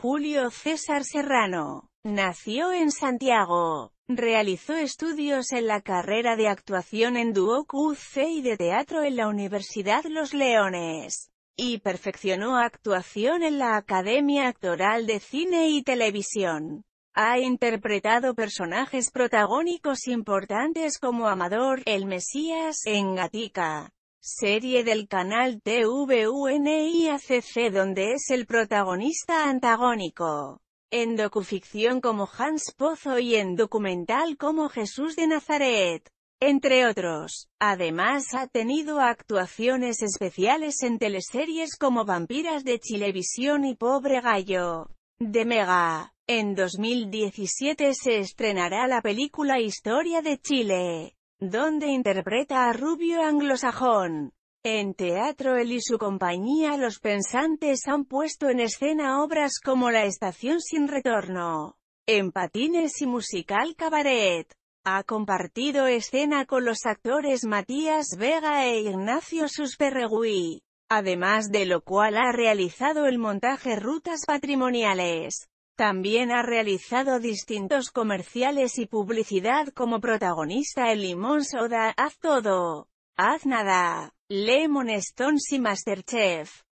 Julio César Serrano. Nació en Santiago. Realizó estudios en la carrera de actuación en Duoc UC y de teatro en la Universidad Los Leones. Y perfeccionó actuación en la Academia Actoral de Cine y Televisión. Ha interpretado personajes protagónicos importantes como Amador, el Mesías, en Gatica, serie del canal TVUNIACC donde es el protagonista antagónico. En docuficción como Hans Pozo y en documental como Jesús de Nazaret, entre otros. Además ha tenido actuaciones especiales en teleseries como Vampiras de Chilevisión y Pobre Gallo, de Mega. En 2017 se estrenará la película Historia de Chile, donde interpreta a Rubio Anglosajón. En teatro él y su compañía Los Pensantes han puesto en escena obras como La Estación Sin Retorno, en Patines y Musical Cabaret. Ha compartido escena con los actores Matías Vega e Ignacio Susperregui, además de lo cual ha realizado el montaje Rutas Patrimoniales. También ha realizado distintos comerciales y publicidad como protagonista en Limón Soda, Haz Todo, Haz Nada, Lemon Stones y Masterchef.